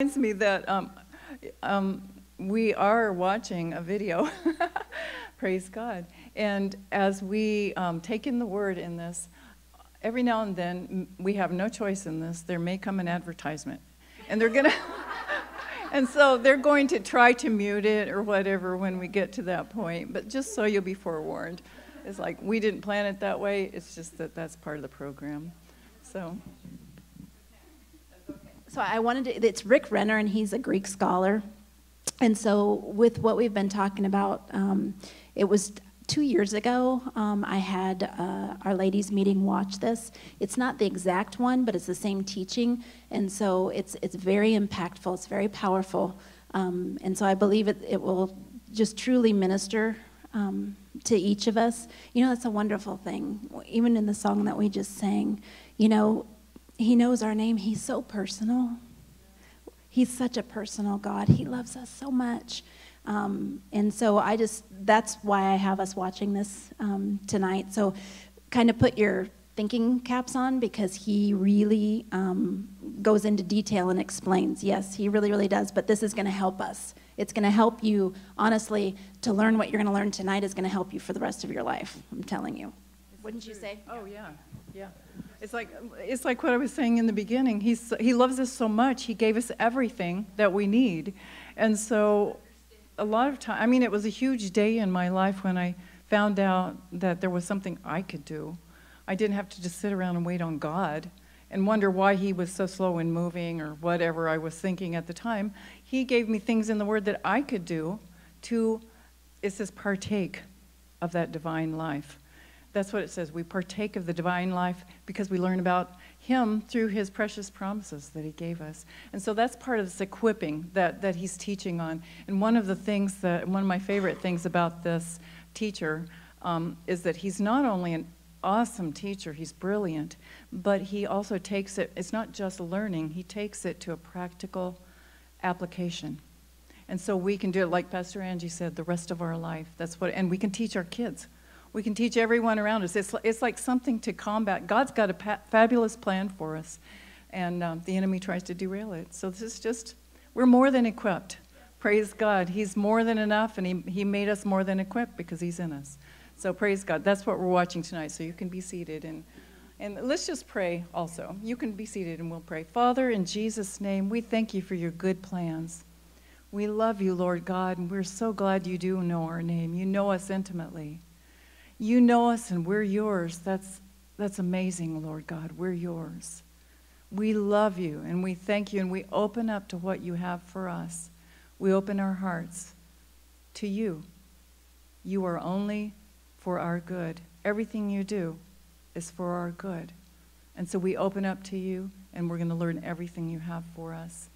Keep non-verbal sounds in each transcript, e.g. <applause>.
reminds me that um, um, we are watching a video. <laughs> Praise God. And as we um, take in the word in this, every now and then we have no choice in this. There may come an advertisement, and they're gonna. <laughs> and so they're going to try to mute it or whatever when we get to that point. But just so you'll be forewarned, it's like we didn't plan it that way. It's just that that's part of the program. So. So I wanted to, it's Rick Renner, and he's a Greek scholar. And so, with what we've been talking about, um, it was two years ago, um, I had uh, our ladies' meeting watch this. It's not the exact one, but it's the same teaching. And so, it's, it's very impactful, it's very powerful. Um, and so, I believe it, it will just truly minister um, to each of us. You know, that's a wonderful thing. Even in the song that we just sang, you know, he knows our name. He's so personal. He's such a personal God. He loves us so much. Um, and so I just, that's why I have us watching this um, tonight. So kind of put your thinking caps on because he really um, goes into detail and explains. Yes, he really, really does. But this is going to help us. It's going to help you, honestly, to learn what you're going to learn tonight is going to help you for the rest of your life. I'm telling you. Wouldn't you say? Oh, yeah. Yeah. It's like, it's like what I was saying in the beginning. He's, he loves us so much, he gave us everything that we need. And so, a lot of time, I mean, it was a huge day in my life when I found out that there was something I could do. I didn't have to just sit around and wait on God and wonder why he was so slow in moving or whatever I was thinking at the time. He gave me things in the Word that I could do to, it says, partake of that divine life. That's what it says. We partake of the divine life because we learn about Him through His precious promises that He gave us. And so that's part of this equipping that, that He's teaching on. And one of the things that, one of my favorite things about this teacher um, is that he's not only an awesome teacher, he's brilliant, but he also takes it, it's not just learning, he takes it to a practical application. And so we can do it, like Pastor Angie said, the rest of our life. That's what, and we can teach our kids we can teach everyone around us. It's, it's like something to combat. God's got a fabulous plan for us, and um, the enemy tries to derail it. So this is just, we're more than equipped. Praise God. He's more than enough, and he, he made us more than equipped because He's in us. So praise God. That's what we're watching tonight. So you can be seated. And, and let's just pray also. You can be seated and we'll pray. Father, in Jesus' name, we thank you for your good plans. We love you, Lord God, and we're so glad you do know our name. You know us intimately. You know us and we're yours. That's, that's amazing, Lord God. We're yours. We love you and we thank you and we open up to what you have for us. We open our hearts to you. You are only for our good. Everything you do is for our good. And so we open up to you and we're going to learn everything you have for us.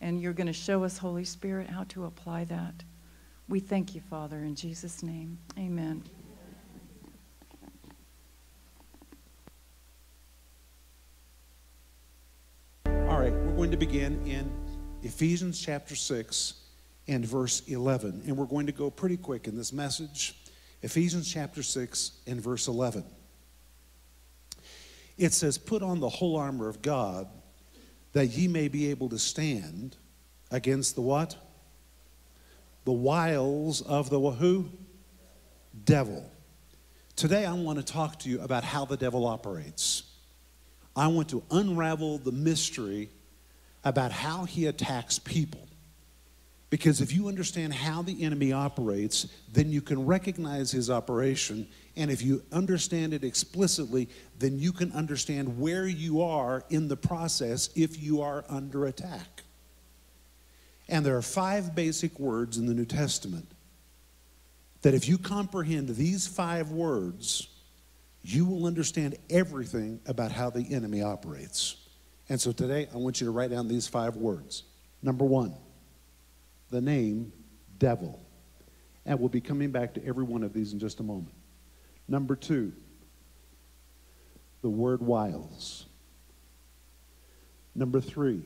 And you're going to show us, Holy Spirit, how to apply that. We thank you, Father, in Jesus' name. Amen. Going to begin in Ephesians chapter 6 and verse 11. And we're going to go pretty quick in this message. Ephesians chapter 6 and verse 11. It says, Put on the whole armor of God that ye may be able to stand against the what? The wiles of the who? Devil. Today I want to talk to you about how the devil operates. I want to unravel the mystery about how he attacks people. Because if you understand how the enemy operates, then you can recognize his operation. And if you understand it explicitly, then you can understand where you are in the process if you are under attack. And there are five basic words in the New Testament that if you comprehend these five words, you will understand everything about how the enemy operates. And so today, I want you to write down these five words. Number one, the name devil. And we'll be coming back to every one of these in just a moment. Number two, the word wiles. Number three,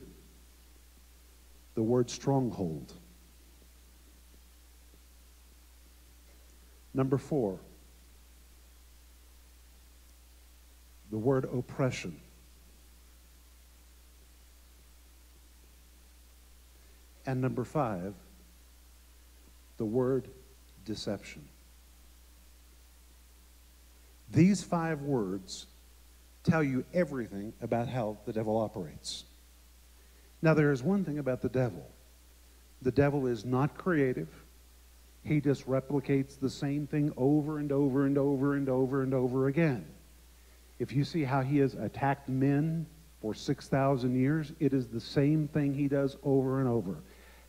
the word stronghold. Number four, the word oppression. And number five, the word deception. These five words tell you everything about how the devil operates. Now, there is one thing about the devil the devil is not creative. He just replicates the same thing over and over and over and over and over again. If you see how he has attacked men for 6,000 years, it is the same thing he does over and over.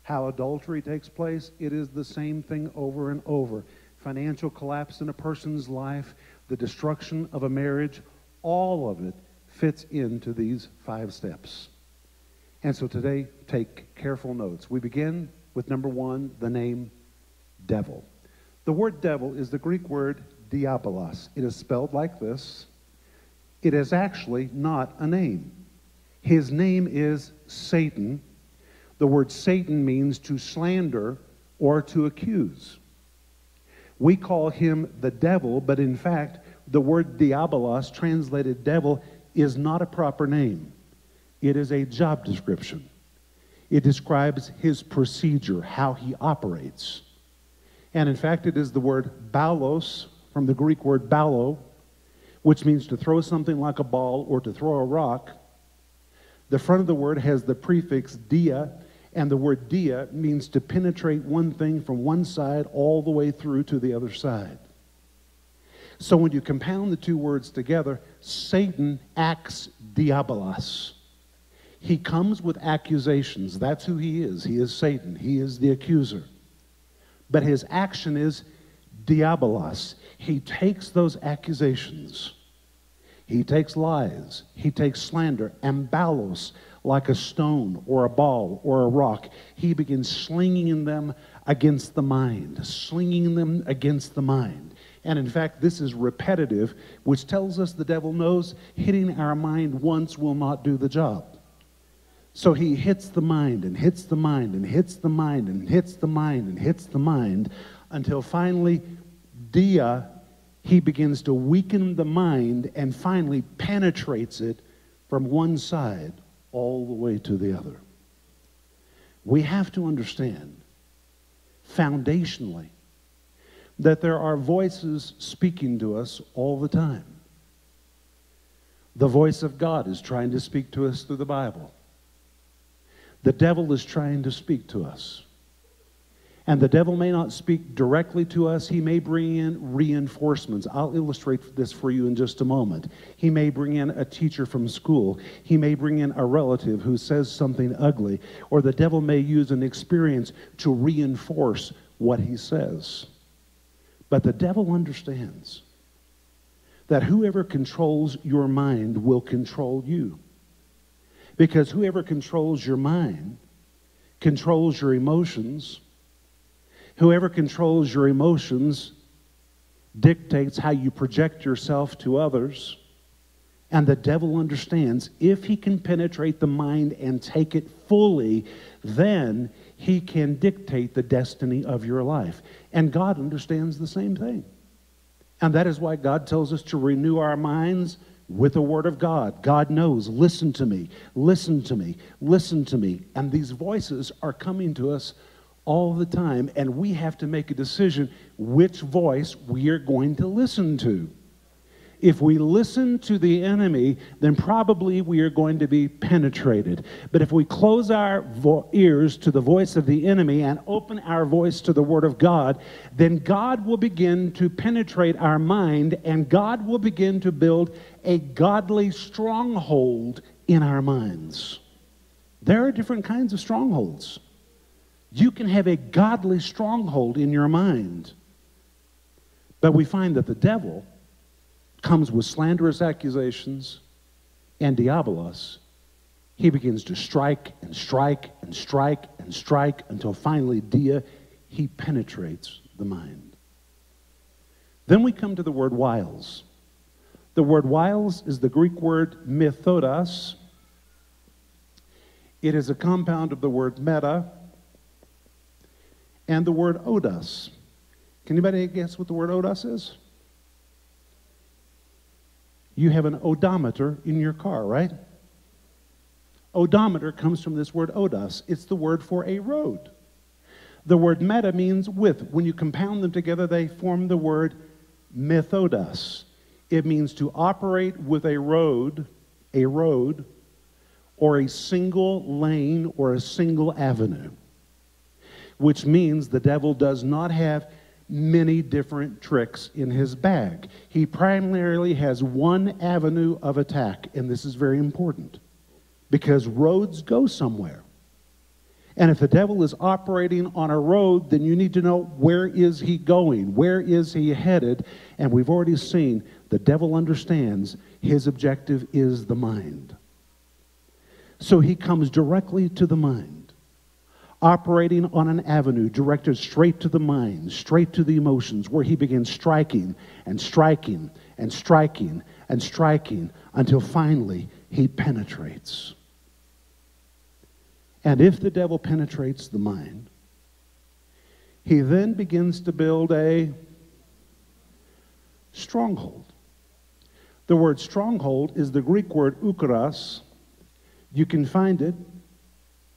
How adultery takes place, it is the same thing over and over. Financial collapse in a person's life, the destruction of a marriage, all of it fits into these five steps. And so today, take careful notes. We begin with number one, the name devil. The word devil is the Greek word diabolos. It is spelled like this. It is actually not a name. His name is Satan. The word Satan means to slander or to accuse. We call him the devil, but in fact, the word diabolos, translated devil, is not a proper name. It is a job description. It describes his procedure, how he operates. And in fact, it is the word balos, from the Greek word balo, which means to throw something like a ball or to throw a rock. The front of the word has the prefix dia, and the word dia means to penetrate one thing from one side all the way through to the other side. So when you compound the two words together, Satan acts diabolos. He comes with accusations. That's who he is. He is Satan. He is the accuser. But his action is diabolos. He takes those accusations. He takes lies. He takes slander and balos like a stone or a ball or a rock. He begins slinging them against the mind, slinging them against the mind. And in fact, this is repetitive, which tells us the devil knows hitting our mind once will not do the job. So he hits the mind and hits the mind and hits the mind and hits the mind and hits the mind until finally, dia, he begins to weaken the mind and finally penetrates it from one side all the way to the other. We have to understand foundationally that there are voices speaking to us all the time. The voice of God is trying to speak to us through the Bible. The devil is trying to speak to us. And the devil may not speak directly to us. He may bring in reinforcements. I'll illustrate this for you in just a moment. He may bring in a teacher from school. He may bring in a relative who says something ugly. Or the devil may use an experience to reinforce what he says. But the devil understands that whoever controls your mind will control you. Because whoever controls your mind controls your emotions. Whoever controls your emotions dictates how you project yourself to others. And the devil understands if he can penetrate the mind and take it fully, then he can dictate the destiny of your life. And God understands the same thing. And that is why God tells us to renew our minds with the Word of God. God knows, listen to me, listen to me, listen to me. And these voices are coming to us all the time, and we have to make a decision which voice we are going to listen to. If we listen to the enemy, then probably we are going to be penetrated. But if we close our vo- ears to the voice of the enemy and open our voice to the Word of God, then God will begin to penetrate our mind and God will begin to build a godly stronghold in our minds. There are different kinds of strongholds. You can have a godly stronghold in your mind. But we find that the devil comes with slanderous accusations and diabolos, he begins to strike and strike and strike and strike until finally, dia, he penetrates the mind. Then we come to the word wiles. The word wiles is the Greek word methodos. It is a compound of the word meta and the word odos. Can anybody guess what the word odos is? You have an odometer in your car, right? Odometer comes from this word odos. It's the word for a road. The word meta means with. When you compound them together, they form the word methodos. It means to operate with a road, a road, or a single lane or a single avenue, which means the devil does not have many different tricks in his bag. He primarily has one avenue of attack, and this is very important because roads go somewhere. And if the devil is operating on a road, then you need to know where is he going? Where is he headed? And we've already seen the devil understands his objective is the mind. So he comes directly to the mind, operating on an avenue directed straight to the mind, straight to the emotions, where he begins striking and striking and striking and striking until finally he penetrates. And if the devil penetrates the mind, he then begins to build a stronghold. The word stronghold is the Greek word ukras. You can find it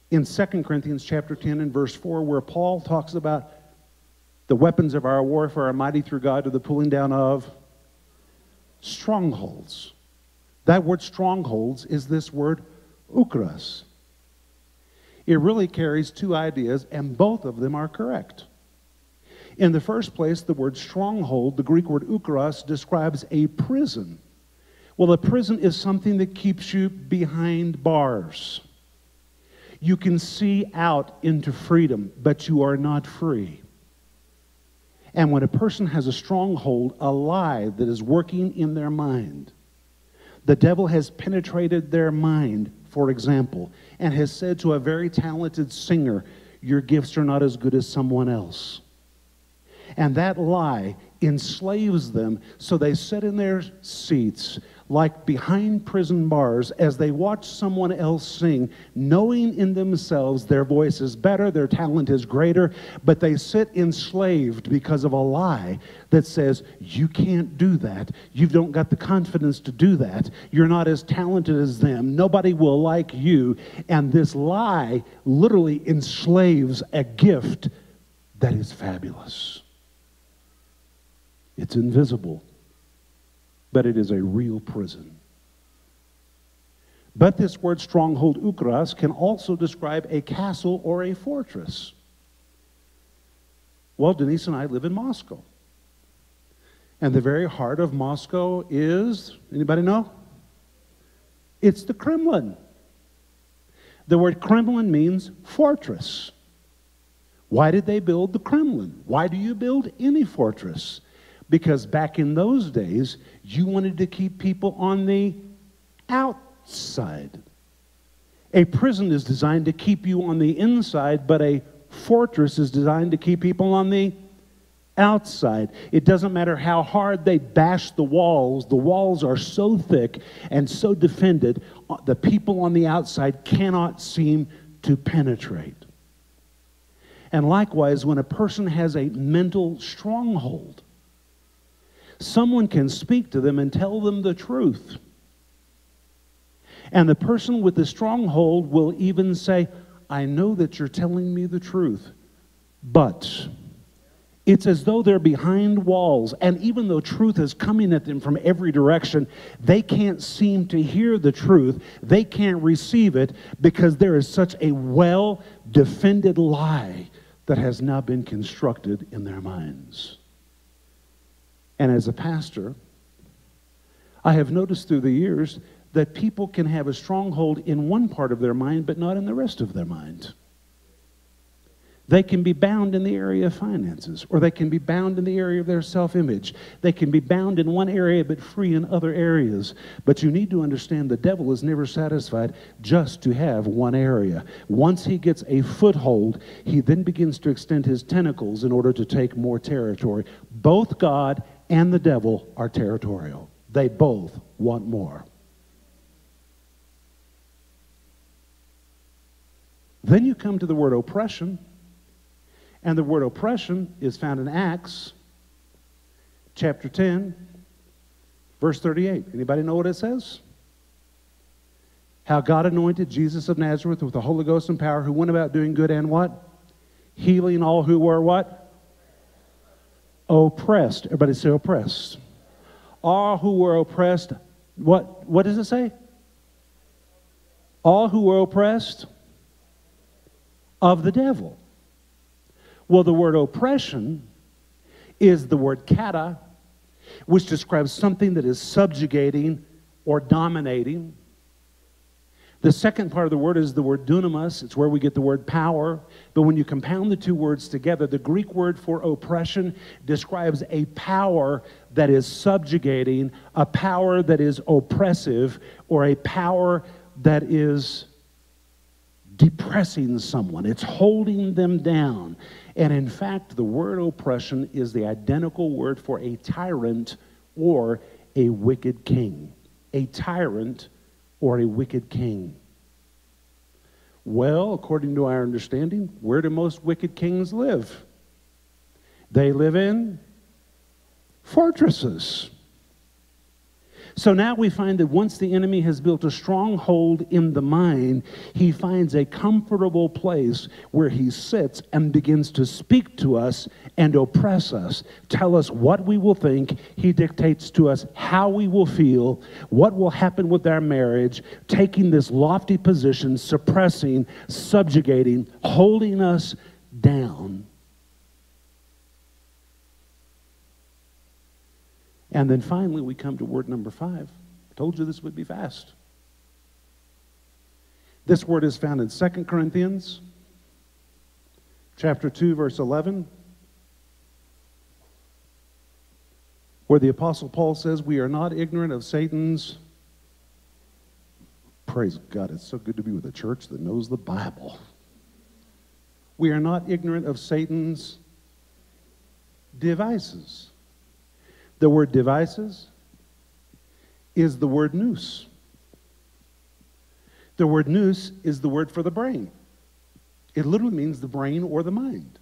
in 2 Corinthians chapter 10 and verse 4 where Paul talks about the weapons of our warfare are mighty through God to the pulling down of strongholds. That word strongholds is this word ukras. It really carries two ideas, and both of them are correct. In the first place, the word stronghold, the Greek word ukros, describes a prison. Well, a prison is something that keeps you behind bars. You can see out into freedom, but you are not free. And when a person has a stronghold, a lie that is working in their mind, the devil has penetrated their mind for example, and has said to a very talented singer, Your gifts are not as good as someone else. And that lie enslaves them so they sit in their seats like behind prison bars as they watch someone else sing, knowing in themselves their voice is better, their talent is greater, but they sit enslaved because of a lie that says, You can't do that. You don't got the confidence to do that. You're not as talented as them. Nobody will like you. And this lie literally enslaves a gift that is fabulous. It's invisible but it is a real prison. But this word stronghold, ukras, can also describe a castle or a fortress. Well, Denise and I live in Moscow. And the very heart of Moscow is, anybody know? It's the Kremlin. The word Kremlin means fortress. Why did they build the Kremlin? Why do you build any fortress? Because back in those days, you wanted to keep people on the outside. A prison is designed to keep you on the inside, but a fortress is designed to keep people on the outside. It doesn't matter how hard they bash the walls, the walls are so thick and so defended, uh, the people on the outside cannot seem to penetrate. And likewise, when a person has a mental stronghold, someone can speak to them and tell them the truth. And the person with the stronghold will even say, I know that you're telling me the truth, but it's as though they're behind walls. And even though truth is coming at them from every direction, they can't seem to hear the truth. They can't receive it because there is such a well defended lie that has now been constructed in their minds. And as a pastor, I have noticed through the years that people can have a stronghold in one part of their mind, but not in the rest of their mind. They can be bound in the area of finances, or they can be bound in the area of their self image. They can be bound in one area but free in other areas. But you need to understand the devil is never satisfied just to have one area. Once he gets a foothold, he then begins to extend his tentacles in order to take more territory. Both God and the devil are territorial. They both want more. Then you come to the word oppression, and the word oppression is found in Acts chapter 10, verse 38. Anybody know what it says? how God anointed Jesus of Nazareth with the Holy Ghost and power, who went about doing good and what? Healing all who were what? Oppressed. Everybody say oppressed. All who were oppressed. What, what does it say? All who were oppressed of the devil. Well, the word oppression is the word kata, which describes something that is subjugating or dominating. The second part of the word is the word dunamis. It's where we get the word power. But when you compound the two words together, the Greek word for oppression describes a power that is subjugating, a power that is oppressive, or a power that is depressing someone. It's holding them down. And in fact, the word oppression is the identical word for a tyrant or a wicked king. A tyrant or a wicked king. Well, according to our understanding, where do most wicked kings live? They live in fortresses. So now we find that once the enemy has built a stronghold in the mind, he finds a comfortable place where he sits and begins to speak to us and oppress us, tell us what we will think. He dictates to us how we will feel, what will happen with our marriage, taking this lofty position, suppressing, subjugating, holding us down. And then finally, we come to word number five. I told you this would be fast. This word is found in 2 Corinthians chapter 2 verse 11 where the apostle Paul says we are not ignorant of Satan's praise God it's so good to be with a church that knows the Bible. We are not ignorant of Satan's devices. The word devices is the word nous. The word nous is the word for the brain. It literally means the brain or the mind.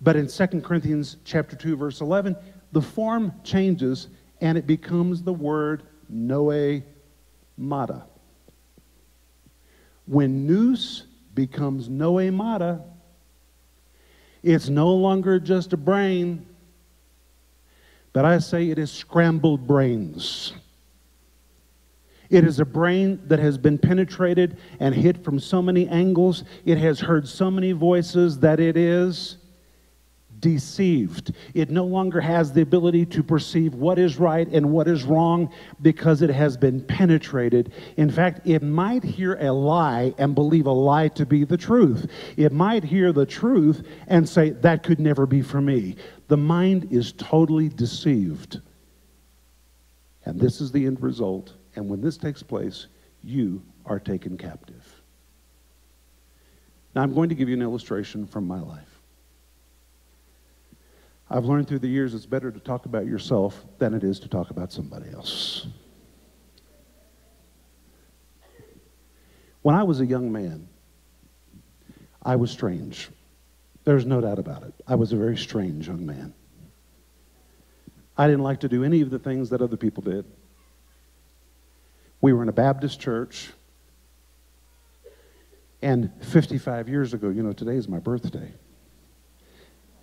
But in 2 Corinthians chapter 2 verse 11, the form changes and it becomes the word noe mata. When nous becomes noemata, it's no longer just a brain, but I say it is scrambled brains. It is a brain that has been penetrated and hit from so many angles. It has heard so many voices that it is deceived. It no longer has the ability to perceive what is right and what is wrong because it has been penetrated. In fact, it might hear a lie and believe a lie to be the truth. It might hear the truth and say, That could never be for me. The mind is totally deceived. And this is the end result. And when this takes place, you are taken captive. Now, I'm going to give you an illustration from my life. I've learned through the years it's better to talk about yourself than it is to talk about somebody else. When I was a young man, I was strange. There's no doubt about it. I was a very strange young man. I didn't like to do any of the things that other people did. We were in a Baptist church, and 55 years ago, you know, today is my birthday.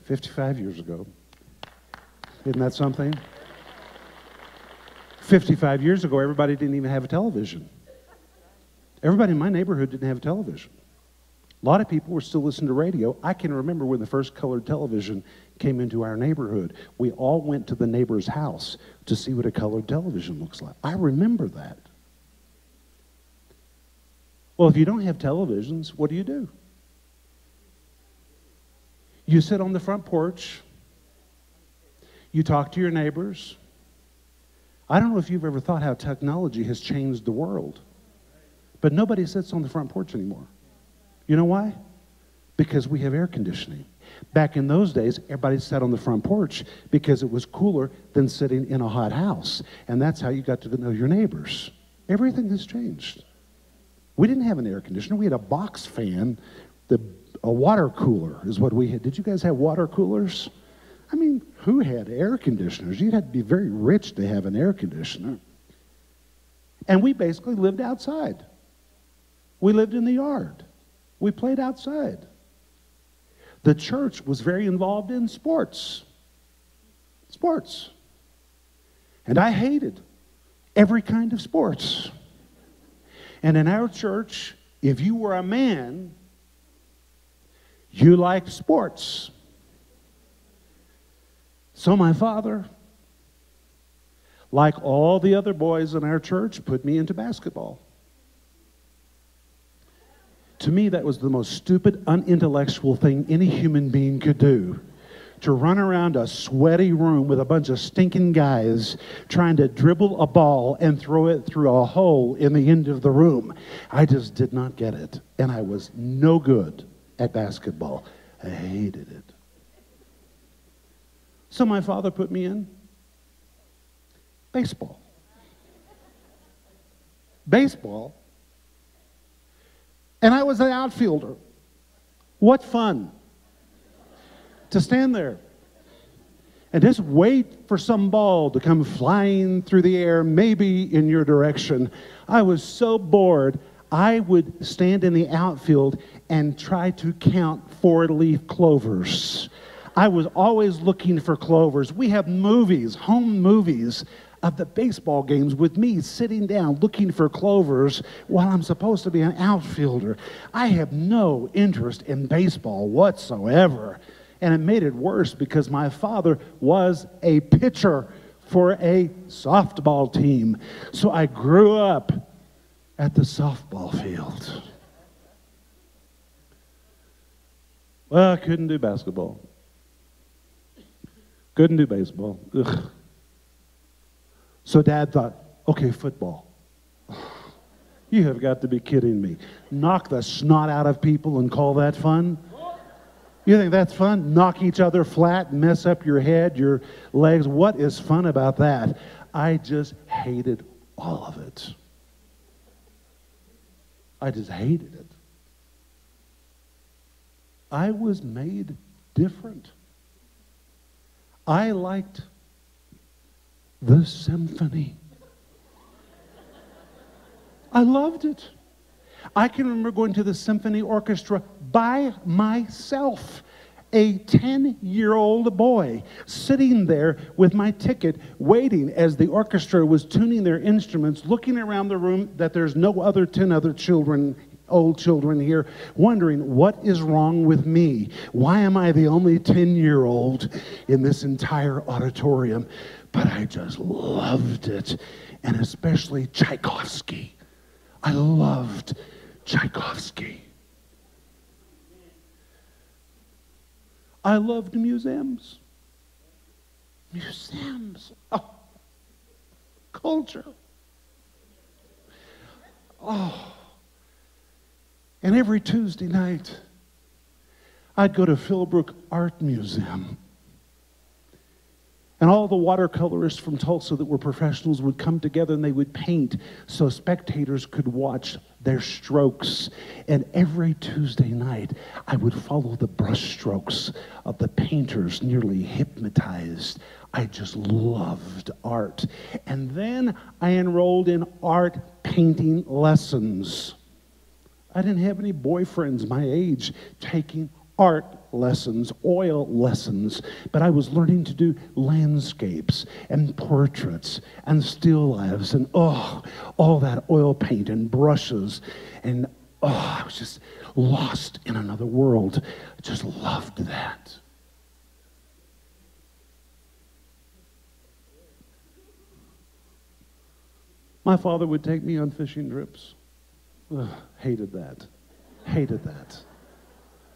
55 years ago. Isn't that something? 55 years ago, everybody didn't even have a television. Everybody in my neighborhood didn't have a television. A lot of people were still listening to radio. I can remember when the first colored television came into our neighborhood. We all went to the neighbor's house to see what a colored television looks like. I remember that. Well, if you don't have televisions, what do you do? You sit on the front porch, you talk to your neighbors. I don't know if you've ever thought how technology has changed the world, but nobody sits on the front porch anymore. You know why? Because we have air conditioning. Back in those days, everybody sat on the front porch because it was cooler than sitting in a hot house. And that's how you got to know your neighbors. Everything has changed. We didn't have an air conditioner, we had a box fan. The, a water cooler is what we had. Did you guys have water coolers? I mean, who had air conditioners? You had to be very rich to have an air conditioner. And we basically lived outside. We lived in the yard. We played outside. The church was very involved in sports. Sports. And I hated every kind of sports. And in our church, if you were a man, you liked sports. So my father, like all the other boys in our church, put me into basketball. To me, that was the most stupid, unintellectual thing any human being could do. To run around a sweaty room with a bunch of stinking guys trying to dribble a ball and throw it through a hole in the end of the room. I just did not get it. And I was no good at basketball. I hated it. So my father put me in baseball. Baseball and I was an outfielder. What fun to stand there and just wait for some ball to come flying through the air, maybe in your direction. I was so bored, I would stand in the outfield and try to count four leaf clovers. I was always looking for clovers. We have movies, home movies of the baseball games with me sitting down looking for clovers while I'm supposed to be an outfielder. I have no interest in baseball whatsoever. And it made it worse because my father was a pitcher for a softball team. So I grew up at the softball field. Well, I couldn't do basketball. Couldn't do baseball. Ugh. So dad thought, okay, football. <sighs> You have got to be kidding me. Knock the snot out of people and call that fun? You think that's fun? Knock each other flat, mess up your head, your legs. What is fun about that? I just hated all of it. I just hated it. I was made different. I liked the symphony. I loved it. I can remember going to the symphony orchestra by myself, a 10 year old boy, sitting there with my ticket, waiting as the orchestra was tuning their instruments, looking around the room that there's no other 10 other children old children here wondering what is wrong with me? Why am I the only 10 year old in this entire auditorium? But I just loved it, and especially Tchaikovsky. I loved Tchaikovsky. I loved museums. Museums. Oh, culture. Oh. And every Tuesday night, I'd go to Philbrook Art Museum. And all the watercolorists from Tulsa that were professionals would come together and they would paint so spectators could watch their strokes. And every Tuesday night, I would follow the brushstrokes of the painters, nearly hypnotized. I just loved art. And then I enrolled in art painting lessons. I didn't have any boyfriends my age taking art lessons, oil lessons, but I was learning to do landscapes and portraits and still lifes and oh, all that oil paint and brushes. And oh, I was just lost in another world. I just loved that. My father would take me on fishing trips. Ugh, hated that. Hated that.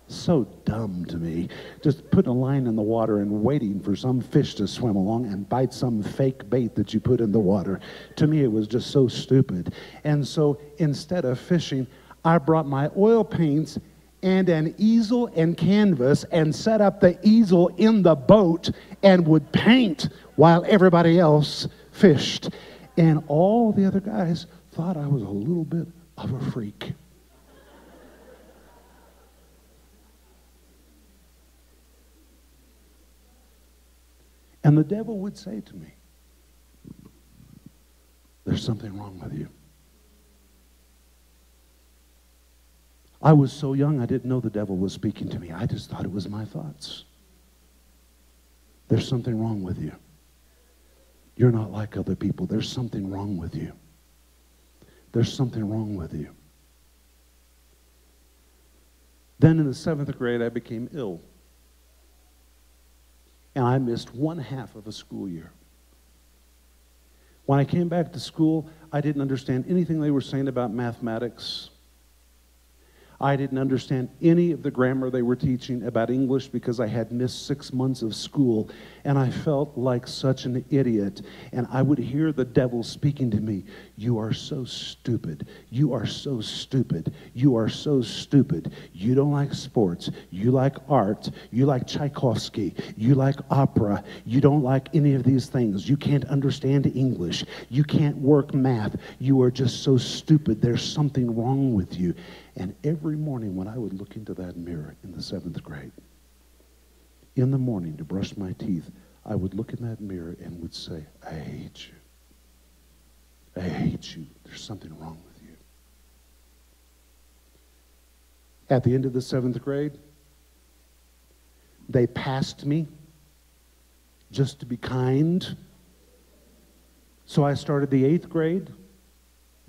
So dumb to me. Just putting a line in the water and waiting for some fish to swim along and bite some fake bait that you put in the water. To me, it was just so stupid. And so instead of fishing, I brought my oil paints and an easel and canvas and set up the easel in the boat and would paint while everybody else fished. And all the other guys thought I was a little bit I'm a freak. And the devil would say to me, There's something wrong with you. I was so young, I didn't know the devil was speaking to me. I just thought it was my thoughts. There's something wrong with you. You're not like other people. There's something wrong with you. There's something wrong with you. Then in the seventh grade, I became ill. And I missed one half of a school year. When I came back to school, I didn't understand anything they were saying about mathematics. I didn't understand any of the grammar they were teaching about English because I had missed six months of school and I felt like such an idiot. And I would hear the devil speaking to me, You are so stupid. You are so stupid. You are so stupid. You don't like sports. You like art. You like Tchaikovsky. You like opera. You don't like any of these things. You can't understand English. You can't work math. You are just so stupid. There's something wrong with you. And every morning when I would look into that mirror in the seventh grade, in the morning to brush my teeth, I would look in that mirror and would say, I hate you. I hate you. There's something wrong with you. At the end of the seventh grade, they passed me just to be kind. So I started the eighth grade.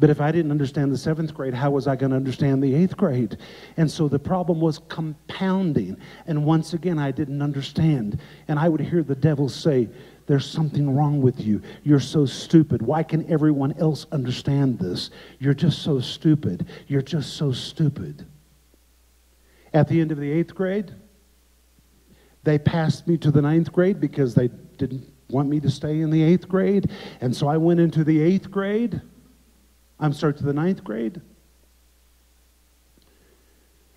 But if I didn't understand the seventh grade, how was I going to understand the eighth grade? And so the problem was compounding. And once again, I didn't understand. And I would hear the devil say, There's something wrong with you. You're so stupid. Why can everyone else understand this? You're just so stupid. You're just so stupid. At the end of the eighth grade, they passed me to the ninth grade because they didn't want me to stay in the eighth grade. And so I went into the eighth grade. I'm sorry, to the ninth grade.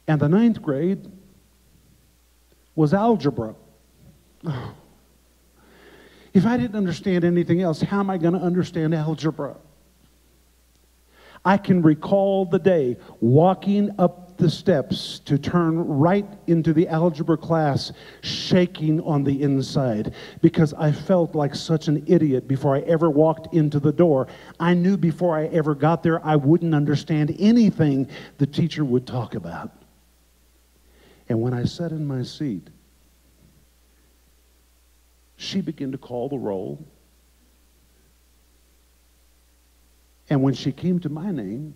And the ninth grade was algebra. If I didn't understand anything else, how am I going to understand algebra? I can recall the day walking the steps to turn right into the algebra class, shaking on the inside because I felt like such an idiot before I ever walked into the door. I knew before I ever got there I wouldn't understand anything the teacher would talk about. And when I sat in my seat, she began to call the roll. And when she came to my name,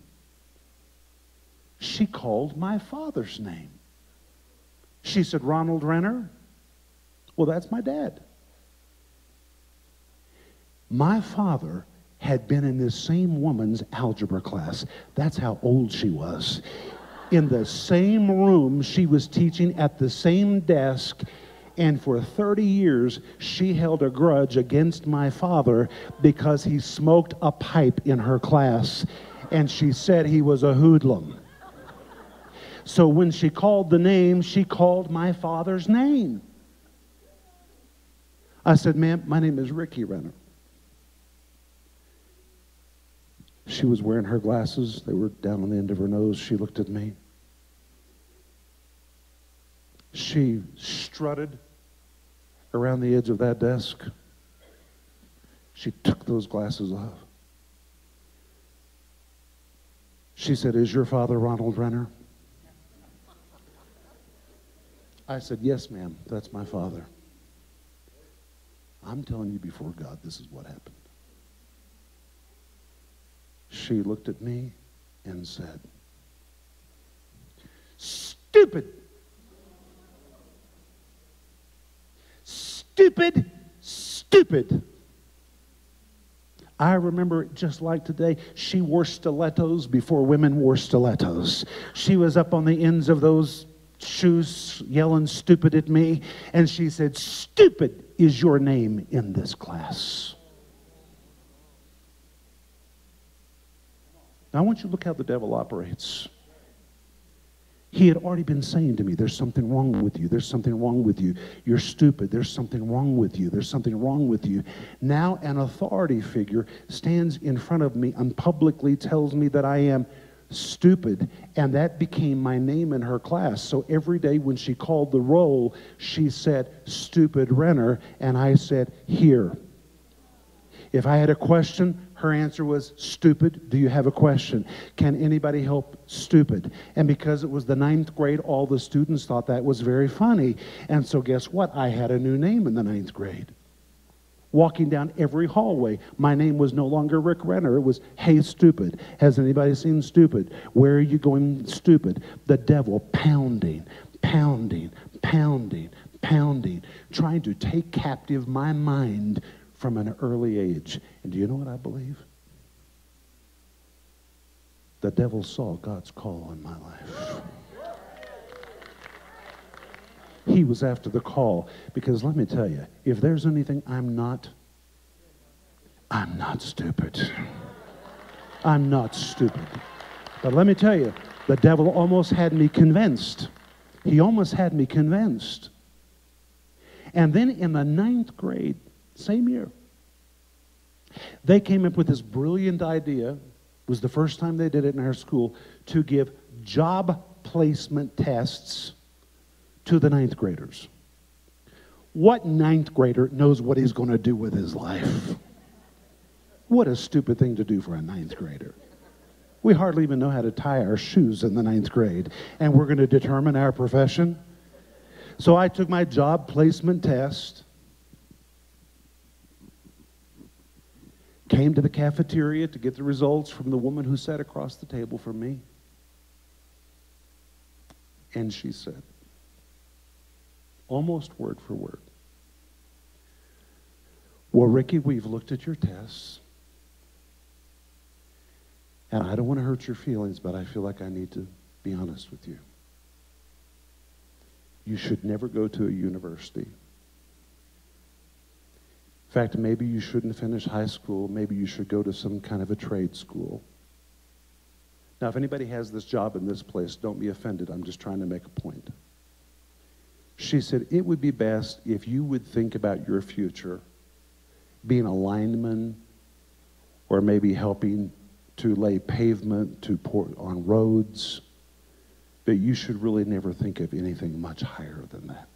she called my father's name. She said, Ronald Renner? Well, that's my dad. My father had been in this same woman's algebra class. That's how old she was. In the same room, she was teaching at the same desk. And for 30 years, she held a grudge against my father because he smoked a pipe in her class. And she said he was a hoodlum. So when she called the name, she called my father's name. I said, Ma'am, my name is Ricky Renner. She was wearing her glasses, they were down on the end of her nose. She looked at me. She strutted around the edge of that desk. She took those glasses off. She said, Is your father Ronald Renner? I said, Yes, ma'am, that's my father. I'm telling you before God, this is what happened. She looked at me and said, Stupid. Stupid, stupid. I remember it just like today. She wore stilettos before women wore stilettos. She was up on the ends of those shoes yelling stupid at me. And she said, Stupid is your name in this class. Now, I want you to look how the devil operates. He had already been saying to me, There's something wrong with you. There's something wrong with you. You're stupid. There's something wrong with you. There's something wrong with you. Now, an authority figure stands in front of me and publicly tells me that I am stupid. And that became my name in her class. So every day when she called the roll, she said, Stupid Renner. And I said, Here. If I had a question, her answer was stupid. Do you have a question? Can anybody help stupid? And because it was the ninth grade, all the students thought that was very funny. And so, guess what? I had a new name in the ninth grade. Walking down every hallway, my name was no longer Rick Renner. It was Hey Stupid. Has anybody seen Stupid? Where are you going, Stupid? The devil pounding, pounding, pounding, pounding, trying to take captive my mind from an early age. And do you know what I believe? The devil saw God's call on my life. He was after the call because let me tell you, if there's anything I'm not, I'm not stupid. I'm not stupid. But let me tell you, the devil almost had me convinced. He almost had me convinced. And then in the ninth grade, same year, they came up with this brilliant idea. It was the first time they did it in our school to give job placement tests to the ninth graders. What ninth grader knows what he's going to do with his life? What a stupid thing to do for a ninth grader. We hardly even know how to tie our shoes in the ninth grade, and we're going to determine our profession. So I took my job placement test, came to the cafeteria to get the results from the woman who sat across the table from me. And she said, almost word for word, Well, Ricky, we've looked at your tests. And I don't want to hurt your feelings, but I feel like I need to be honest with you you should never go to a university. In fact, maybe you shouldn't finish high school. Maybe you should go to some kind of a trade school. Now, if anybody has this job in this place, don't be offended. I'm just trying to make a point. She said, It would be best if you would think about your future being a lineman or maybe helping to lay pavement to pour on roads but you should really never think of anything much higher than that.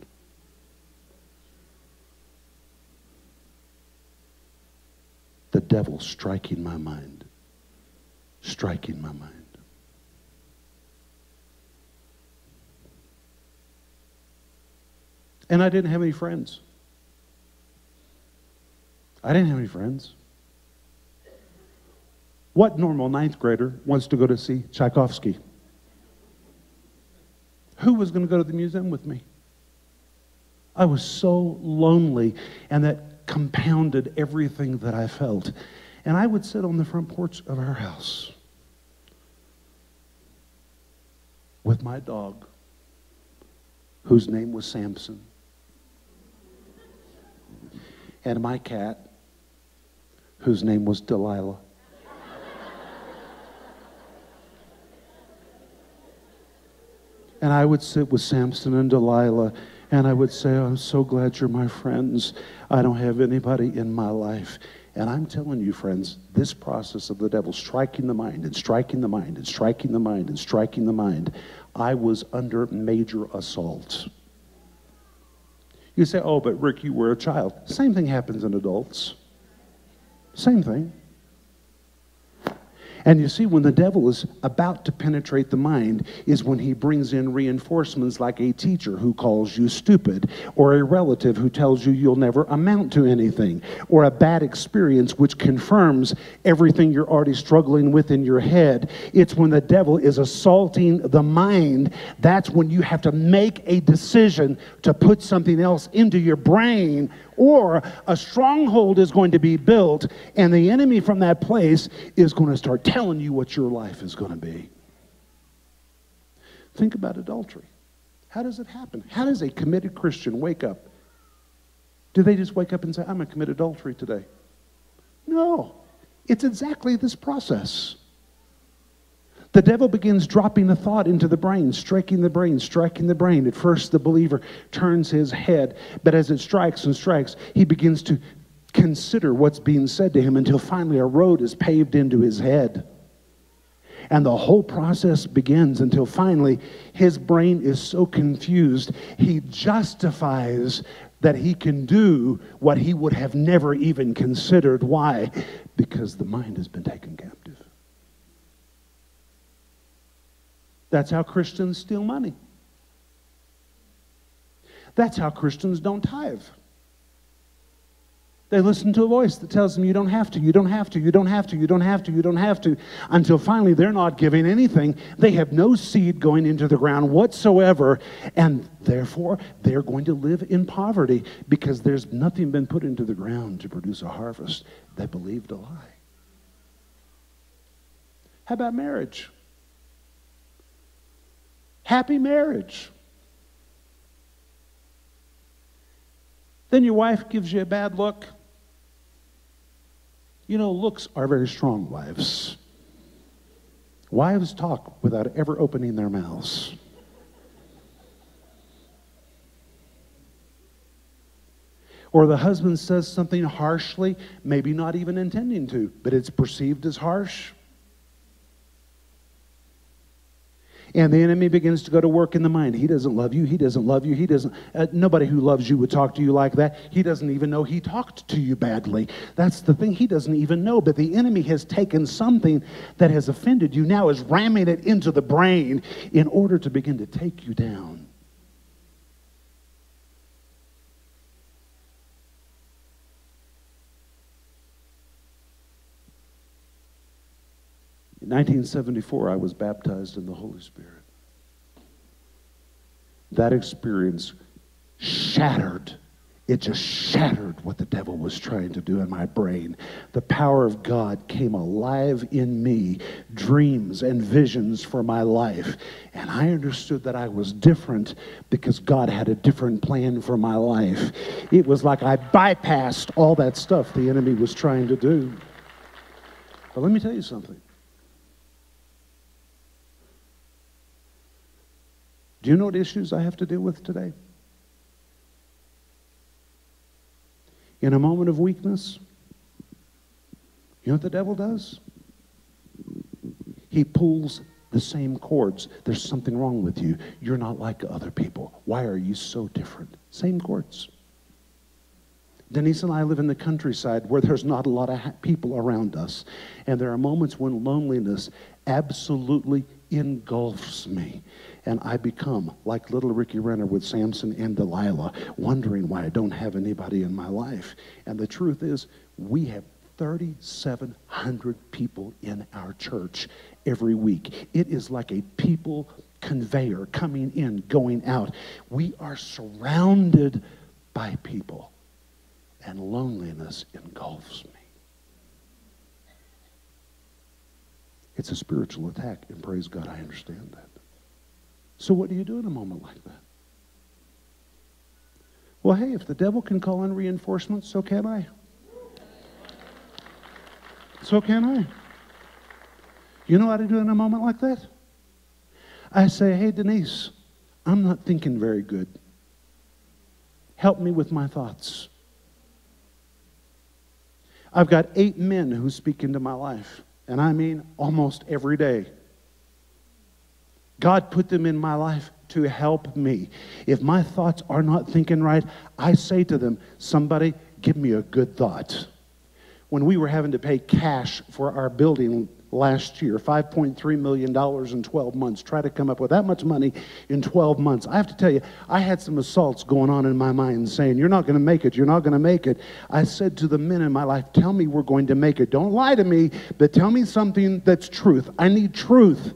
The devil striking my mind, striking my mind. And I didn't have any friends. I didn't have any friends. What normal ninth grader wants to go to see Tchaikovsky? Who was going to go to the museum with me? I was so lonely, and that compounded everything that I felt. And I would sit on the front porch of our house with my dog, whose name was Samson, and my cat, whose name was Delilah. And I would sit with Samson and Delilah, and I would say, I'm so glad you're my friends. I don't have anybody in my life. And I'm telling you, friends, this process of the devil striking the mind and striking the mind and striking the mind and striking the mind, I was under major assault. You say, oh, but Rick, you were a child. Same thing happens in adults. Same thing. And you see, when the devil is about to penetrate the mind, is when he brings in reinforcements like a teacher who calls you stupid, or a relative who tells you you'll never amount to anything, or a bad experience which confirms everything you're already struggling with in your head. It's when the devil is assaulting the mind, that's when you have to make a decision to put something else into your brain or a stronghold is going to be built, and the enemy from that place is going to start telling you what your life is going to be. Think about adultery. How does it happen? How does a committed Christian wake up? Do they just wake up and say, I'm going to commit adultery today? No. It's exactly this process. The devil begins dropping a thought into the brain, striking the brain, striking the brain. At first, the believer turns his head, but as it strikes and strikes, he begins to consider what's being said to him until finally a road is paved into his head. And the whole process begins until finally his brain is so confused, he justifies that he can do what he would have never even considered. Why? Because the mind has been taken captive. That's how Christians steal money. That's how Christians don't tithe. They listen to a voice that tells them, you don't have to, you don't have to, you don't have to, you don't have to, you don't have to, until finally they're not giving anything. They have no seed going into the ground whatsoever, and therefore they're going to live in poverty because there's nothing been put into the ground to produce a harvest. They believed a lie. How about marriage? Happy marriage. Then your wife gives you a bad look. You know, looks are very strong, wives. Wives talk without ever opening their mouths. Or the husband says something harshly, maybe not even intending to, but it's perceived as harsh. And the enemy begins to go to work in the mind. He doesn't love you. He doesn't love you. He doesn't. Uh, nobody who loves you would talk to you like that. He doesn't even know he talked to you badly. That's the thing. He doesn't even know. But the enemy has taken something that has offended you now, is ramming it into the brain in order to begin to take you down. 1974, I was baptized in the Holy Spirit. That experience shattered. It just shattered what the devil was trying to do in my brain. The power of God came alive in me, dreams and visions for my life. And I understood that I was different because God had a different plan for my life. It was like I bypassed all that stuff the enemy was trying to do. But let me tell you something. Do you know what issues I have to deal with today? In a moment of weakness, you know what the devil does? He pulls the same cords. There's something wrong with you. You're not like other people. Why are you so different? Same cords. Denise and I live in the countryside where there's not a lot of people around us. And there are moments when loneliness absolutely engulfs me and I become like little Ricky Renner with Samson and Delilah, wondering why I don't have anybody in my life. And the truth is, we have 3,700 people in our church every week. It is like a people conveyor coming in, going out. We are surrounded by people, and loneliness engulfs me. It's a spiritual attack, and praise God, I understand that. So, what do you do in a moment like that? Well, hey, if the devil can call in reinforcements, so can I. So can I. You know what I do in a moment like that? I say, hey, Denise, I'm not thinking very good. Help me with my thoughts. I've got eight men who speak into my life, and I mean almost every day. God put them in my life to help me. If my thoughts are not thinking right, I say to them, somebody give me a good thought. When we were having to pay cash for our building last year, $5.3 million in 12 months, try to come up with that much money in 12 months. I have to tell you, I had some assaults going on in my mind saying, You're not going to make it, you're not going to make it. I said to the men in my life, Tell me we're going to make it. Don't lie to me, but tell me something that's truth. I need truth.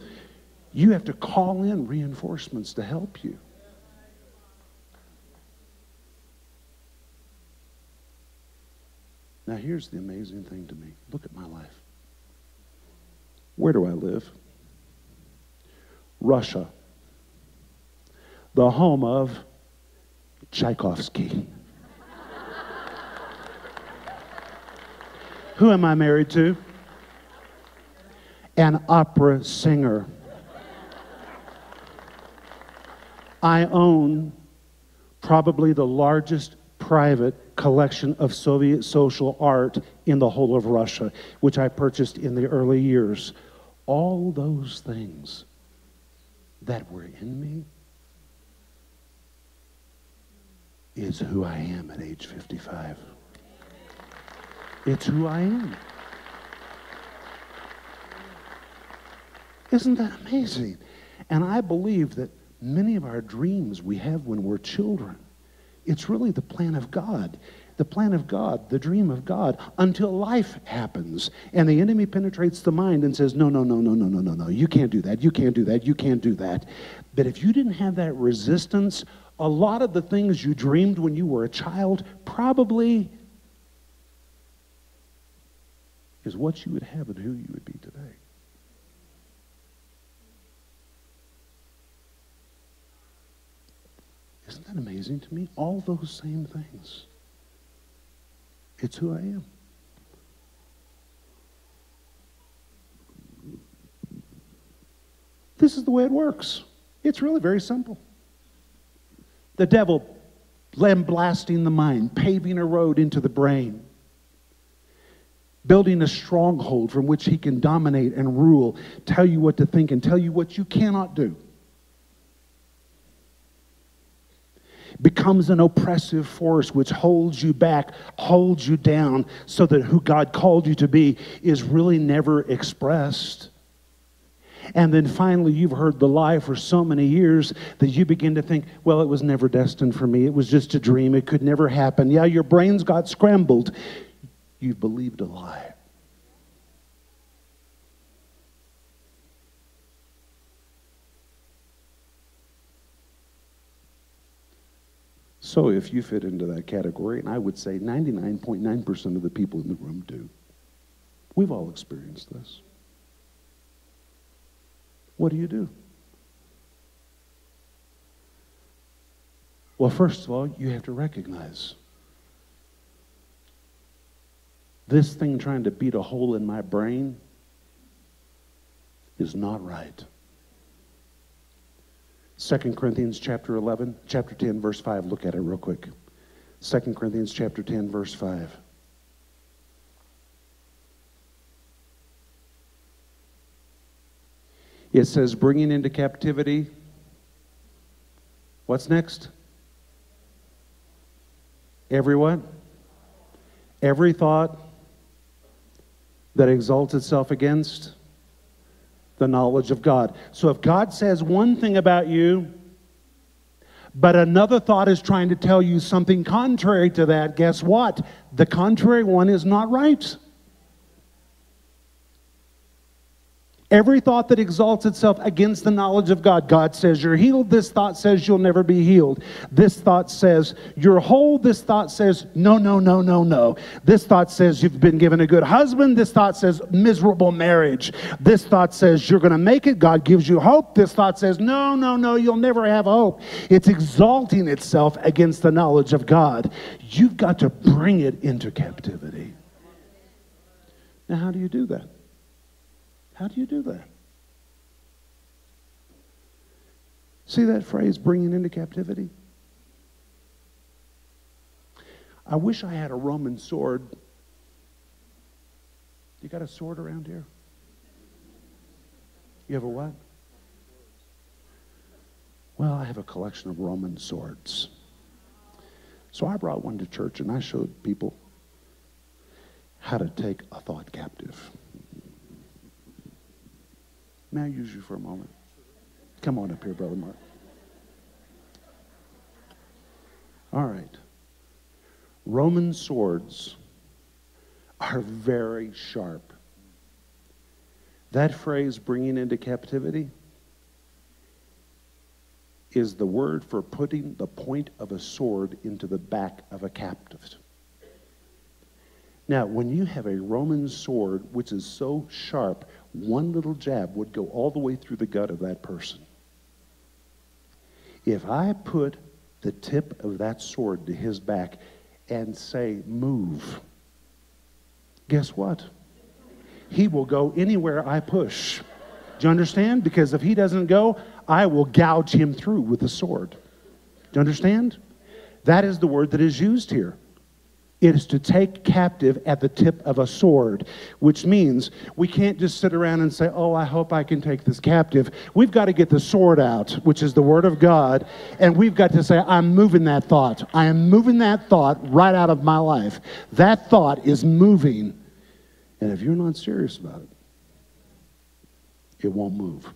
You have to call in reinforcements to help you. Now, here's the amazing thing to me look at my life. Where do I live? Russia, the home of Tchaikovsky. Who am I married to? An opera singer. I own probably the largest private collection of Soviet social art in the whole of Russia, which I purchased in the early years. All those things that were in me is who I am at age 55. It's who I am. Isn't that amazing? And I believe that many of our dreams we have when we're children, it's really the plan of God. The plan of God, the dream of God, until life happens. And the enemy penetrates the mind and says, No, no, no, no, no, no, no, no. You can't do that. You can't do that. You can't do that. But if you didn't have that resistance, a lot of the things you dreamed when you were a child probably is what you would have and who you would be today. Isn't that amazing to me? All those same things. It's who I am. This is the way it works. It's really very simple. The devil lambasting the mind, paving a road into the brain, building a stronghold from which he can dominate and rule, tell you what to think, and tell you what you cannot do. Becomes an oppressive force which holds you back, holds you down, so that who God called you to be is really never expressed. And then finally, you've heard the lie for so many years that you begin to think, well, it was never destined for me. It was just a dream. It could never happen. Yeah, your brains got scrambled. You've believed a lie. So if you fit into that category, and I would say 99.9% of the people in the room do, we've all experienced this. What do you do? Well, first of all, you have to recognize this thing trying to beat a hole in my brain is not right. 2 Corinthians chapter 11, chapter 10, verse 5. Look at it real quick. 2 Corinthians chapter 10, verse 5. It says, bringing into captivity. What's next? Every what? Every thought that exalts itself against the knowledge of God. So if God says one thing about you, but another thought is trying to tell you something contrary to that, guess what? The contrary one is not right. Every thought that exalts itself against the knowledge of God, God says you're healed. This thought says you'll never be healed. This thought says you're whole. This thought says no, no, no, no, no. This thought says you've been given a good husband. This thought says miserable marriage. This thought says you're going to make it. God gives you hope. This thought says no, no, no, you'll never have hope. It's exalting itself against the knowledge of God. You've got to bring it into captivity. Now, how do you do that? How do you do that? See that phrase, bringing into captivity? I wish I had a Roman sword. You got a sword around here? You have a what? Well, I have a collection of Roman swords. So I brought one to church and I showed people how to take a thought captive. May I use you for a moment? Come on up here, Brother Mark. All right. Roman swords are very sharp. That phrase, bringing into captivity, is the word for putting the point of a sword into the back of a captive. Now, when you have a Roman sword which is so sharp, one little jab would go all the way through the gut of that person. If I put the tip of that sword to his back and say, move, guess what? He will go anywhere I push. Do you understand? Because if he doesn't go, I will gouge him through with the sword. Do you understand? That is the word that is used here. It is to take captive at the tip of a sword, which means we can't just sit around and say, Oh, I hope I can take this captive. We've got to get the sword out, which is the Word of God, and we've got to say, I'm moving that thought. I am moving that thought right out of my life. That thought is moving. And if you're not serious about it, it won't move.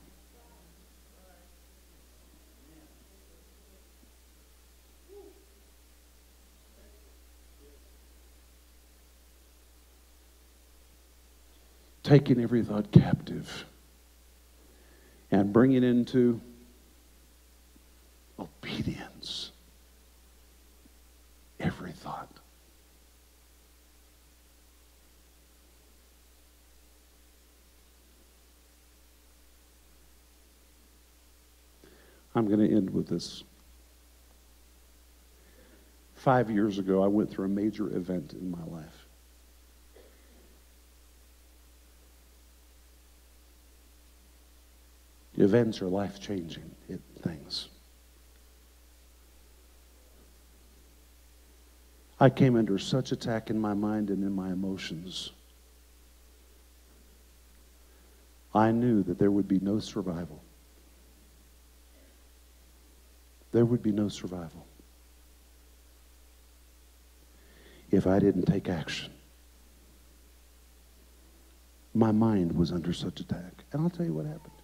Taking every thought captive and bringing into obedience every thought. I'm going to end with this. Five years ago, I went through a major event in my life. Events are life changing things. I came under such attack in my mind and in my emotions. I knew that there would be no survival. There would be no survival if I didn't take action. My mind was under such attack. And I'll tell you what happened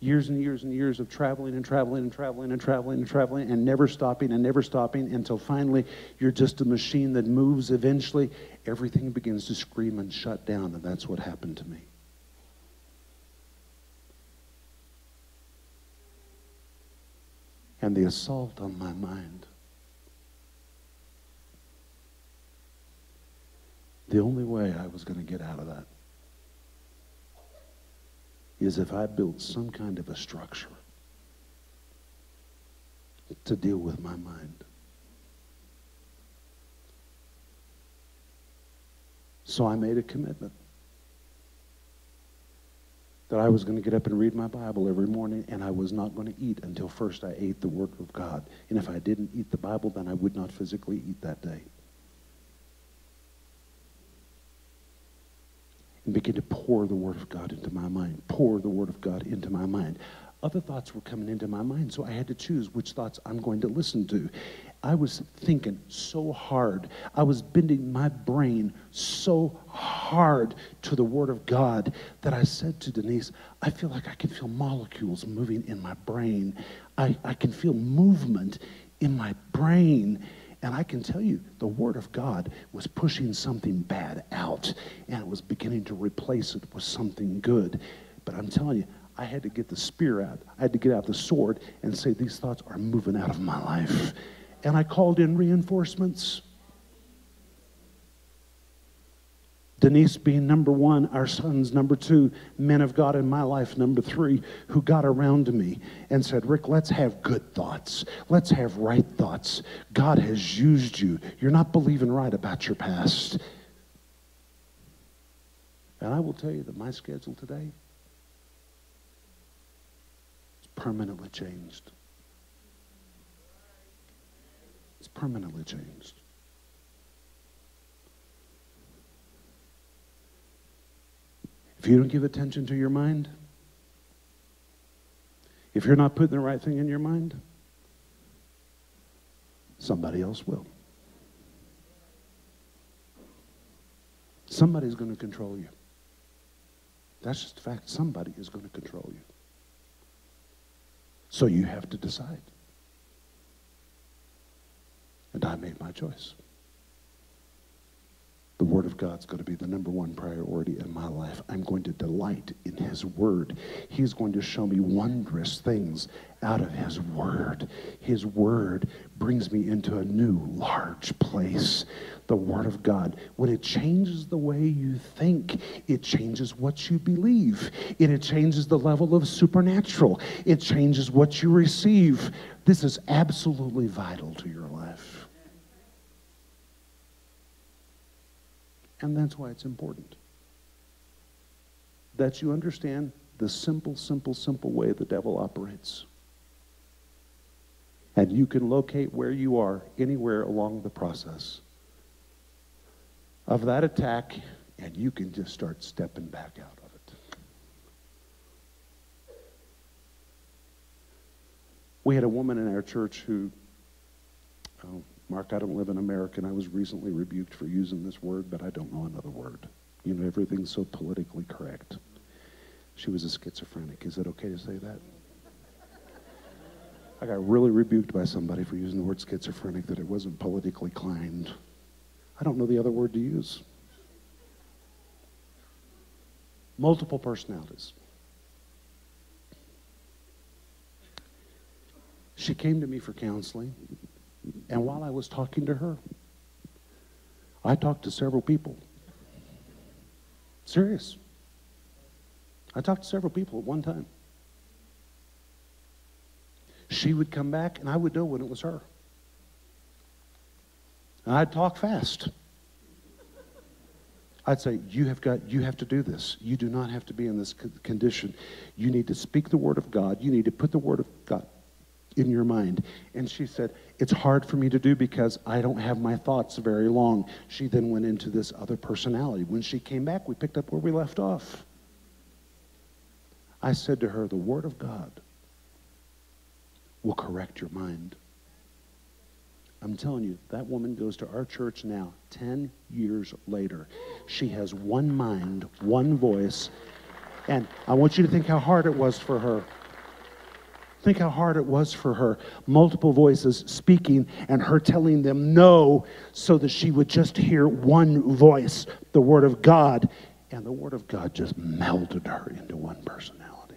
years and years and years of traveling and traveling and traveling and traveling and traveling and never stopping and never stopping until finally you're just a machine that moves. Eventually, everything begins to scream and shut down, and that's what happened to me. And the assault on my mind. The only way I was going to get out of that is if I built some kind of a structure to deal with my mind. So I made a commitment that I was going to get up and read my Bible every morning, and I was not going to eat until first I ate the Word of God. And if I didn't eat the Bible, then I would not physically eat that day. And begin to pour the Word of God into my mind, pour the Word of God into my mind. Other thoughts were coming into my mind, so I had to choose which thoughts I'm going to listen to. I was thinking so hard. I was bending my brain so hard to the Word of God that I said to Denise, I feel like I can feel molecules moving in my brain. I, I can feel movement in my brain. And I can tell you, the Word of God was pushing something bad out, and it was beginning to replace it with something good. But I'm telling you, I had to get the spear out. I had to get out the sword and say, These thoughts are moving out of my life. And I called in reinforcements. Denise being number one, our sons number two, men of God in my life number three, who got around to me and said, Rick, let's have good thoughts. Let's have right thoughts. God has used you. You're not believing right about your past. And I will tell you that my schedule today is permanently changed. It's permanently changed. If you don't give attention to your mind, if you're not putting the right thing in your mind, somebody else will. Somebody's going to control you. That's just a fact. Somebody is going to control you. So you have to decide. And I made my choice the Word of God's going to be the number one priority in my life. I'm going to delight in His Word. He's going to show me wondrous things out of His Word. His Word brings me into a new, large place. The Word of God. When it changes the way you think, it changes what you believe. It, it changes the level of supernatural. It changes what you receive. This is absolutely vital to your life. And that's why it's important that you understand the simple, simple, simple way the devil operates. And you can locate where you are anywhere along the process. of that attack, and you can just start stepping back out of it. We had a woman in our church who, oh, Mark, I don't live in America, and I was recently rebuked for using this word, but I don't know another word. You know, everything's so politically correct. She was a schizophrenic. Is it okay to say that? I got really rebuked by somebody for using the word schizophrenic that it wasn't politically kind. I don't know the other word to use. Multiple personalities. She came to me for counseling, and while I was talking to her, I talked to several people. Serious. I talked to several people at one time. She would come back, and I would know when it was her. And I'd talk fast. I'd say, you have got, you have to do this. You do not have to be in this condition. You need to speak the word of God. You need to put the word of God in your mind. And she said, it's hard for me to do because I don't have my thoughts very long. She then went into this other personality. When she came back, we picked up where we left off. I said to her, the word of God will correct your mind. I'm telling you, that woman goes to our church now, 10 years later. She has one mind, one voice, and I want you to think how hard it was for her. Think how hard it was for her. Multiple voices speaking and her telling them no so that she would just hear one voice, the Word of God. And the Word of God just melded her into one personality.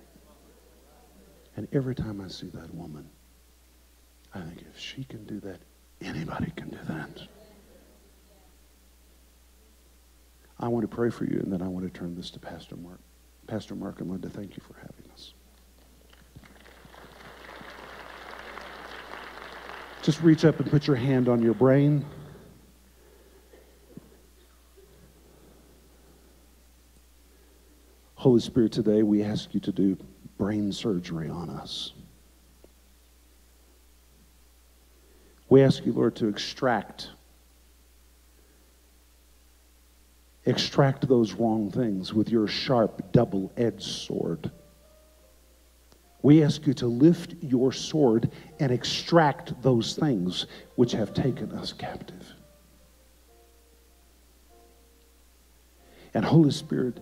And every time I see that woman, I think if she can do that, anybody can do that. I want to pray for you, and then I want to turn this to Pastor Mark. Pastor Mark, want to thank you for having us. Just reach up and put your hand on your brain. Holy Spirit, today we ask you to do brain surgery on us. We ask you, Lord, to extract extract those wrong things with your sharp double-edged sword. We ask you to lift your sword and extract those things which have taken us captive. And Holy Spirit,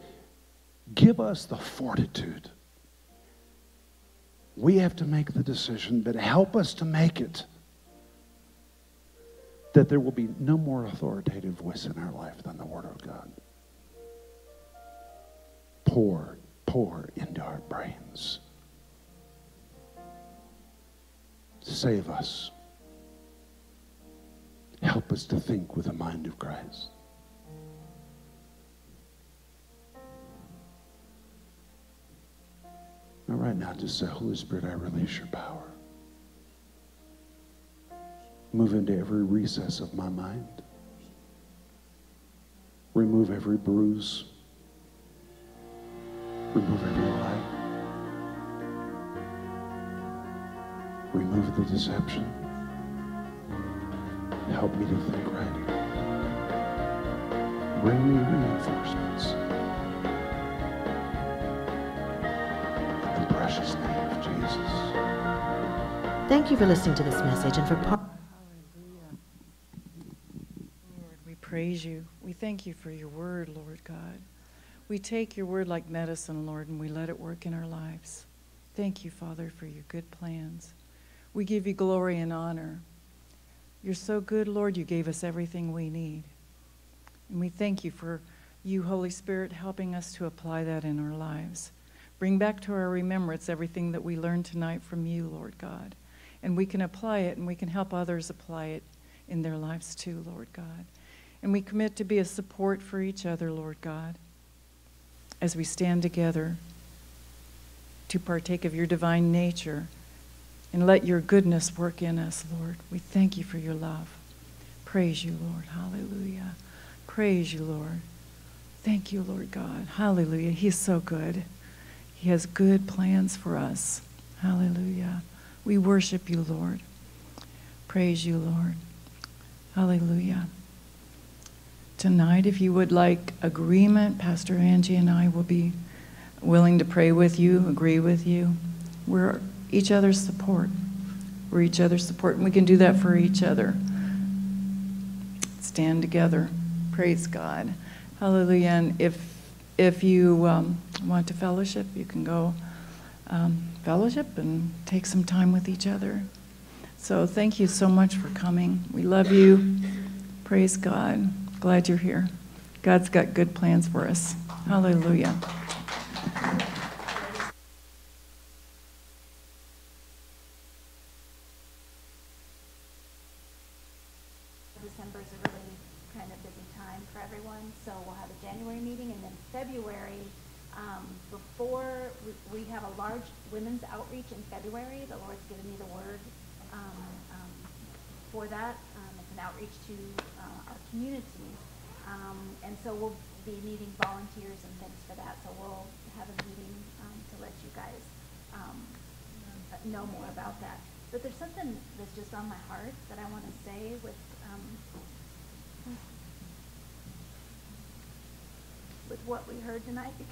give us the fortitude we have to make the decision, but help us to make it that there will be no more authoritative voice in our life than the Word of God. Pour, pour into our brains. Save us. Help us to think with the mind of Christ. Now, right now, just say, Holy Spirit, I release your power. Move into every recess of my mind. Remove every bruise. Remove every lie. Remove the deception. Help me to think right. Bring me reinforcements. the precious name of Jesus. Thank you for listening to this message and for part. Lord, we praise you. We thank you for your word, Lord God. We take your word like medicine, Lord, and we let it work in our lives. Thank you, Father, for your good plans. We give you glory and honor. You're so good, Lord, you gave us everything we need. And we thank you for you, Holy Spirit, helping us to apply that in our lives. Bring back to our remembrance everything that we learned tonight from you, Lord God. And we can apply it and we can help others apply it in their lives too, Lord God. And we commit to be a support for each other, Lord God, as we stand together to partake of your divine nature and let your goodness work in us, Lord. We thank you for your love. Praise you, Lord. Hallelujah. Praise you, Lord. Thank you, Lord God. Hallelujah. He's so good. He has good plans for us. Hallelujah. We worship you, Lord. Praise you, Lord. Hallelujah. tonight. If you would like agreement, Pastor Angie and I will be willing to pray with you, agree with you. We're each other's support. We're each other's support, and we can do that for each other. Stand together. Praise God. Hallelujah. And if, if you um, want to fellowship, you can go um, fellowship and take some time with each other. So thank you so much for coming. We love you. Praise God. Glad you're here. God's got good plans for us. Hallelujah. December is a really kind of busy time for everyone, so we'll have a January meeting, and then February, um, before, we, we have a large women's outreach in February, the Lord's given me the word, um, um, for that, um, it's an outreach to, uh, our community. Um, and so we'll be needing volunteers and things for that, so we'll have a meeting, um, to let you guys, um, know more about that. But there's something that's just on my heart that I want to say with, um, with what we heard tonight, because